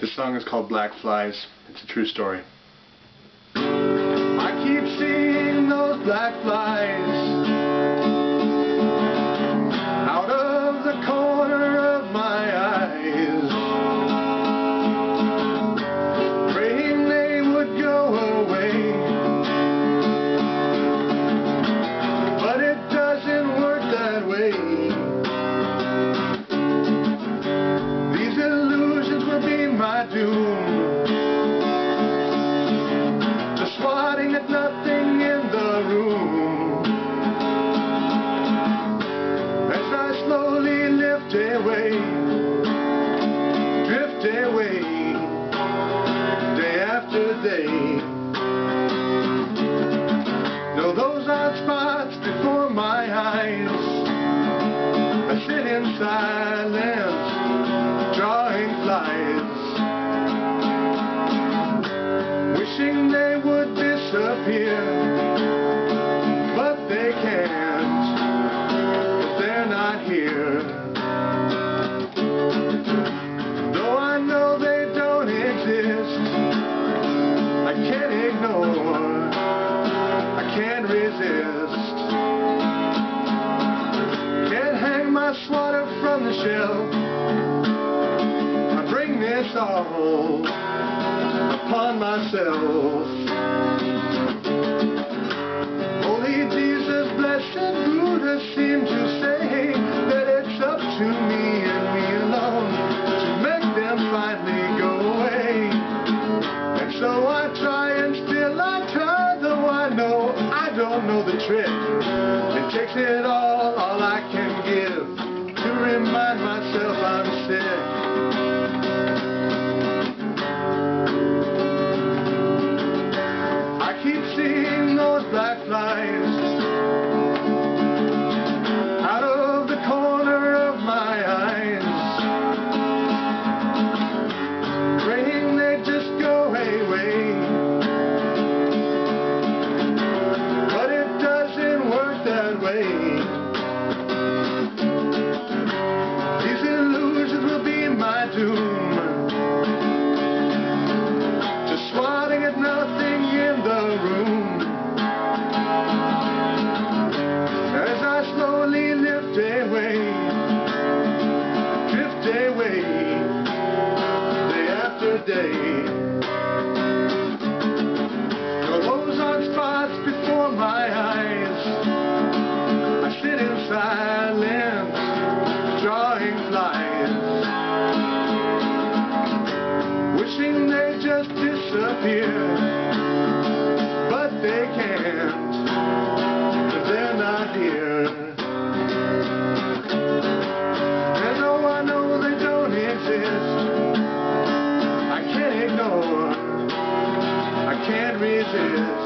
This song is called Black Flies. It's a true story. I keep seeing those black flies swatting at nothing in the room. As I slowly lift away, drift away, day after day. No, those aren't spots before my eyes. I sit in silence, drawing flies, disappear, but they can't, they're not here. Though I know they don't exist, I can't ignore, I can't resist. Can't hang my swatter from the shelf. I bring this all upon myself. Don't know the trick. It takes it all, all I can give to remind myself I'm sick. I keep seeing those black flies wishing they just disappear, but they can't, they're not here. And though I know they don't exist, I can't ignore, I can't resist.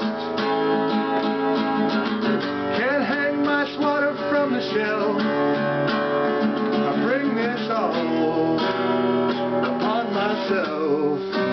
Myself.